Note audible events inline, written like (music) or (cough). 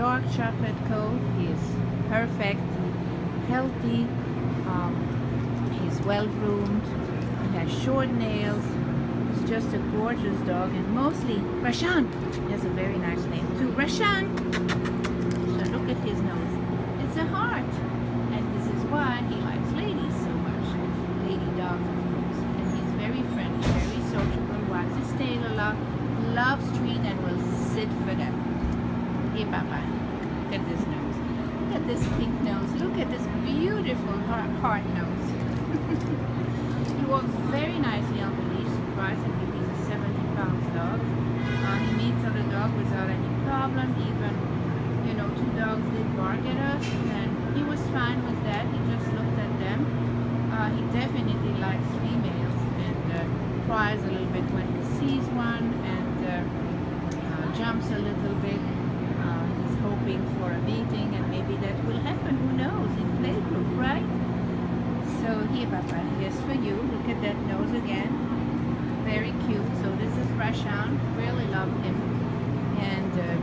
dark chocolate coat. He's perfect, healthy. Um, he's well groomed. He has short nails. He's just a gorgeous dog and mostly Rashaan. He has a very nice name too. Rashaan. So look at his nose. It's a heart. And this is why he likes ladies so much. Lady dogs, of course. And he's very friendly, very sociable, wags his tail a lot, loves treat and will sit for them. Hey, Papa. Look at this nose. Look at this pink nose. Look at this beautiful heart, nose. (laughs) he walks very nicely on the leash. Surprisingly, he's a 70 pounds dog. Uh, he meets other dogs without any problem. Even, you know, two dogs did bark at us, and he was fine with that. He just looked at them. Uh, he definitely likes females and uh, cries a little bit when he sees one and uh, uh, jumps a little bit. Uh, he's hoping for a meeting, and maybe that will happen. Who knows? In playgroup, right? So Papa, here's for you. Look at that nose again. Very cute. So this is Rashaan. Really love him. And a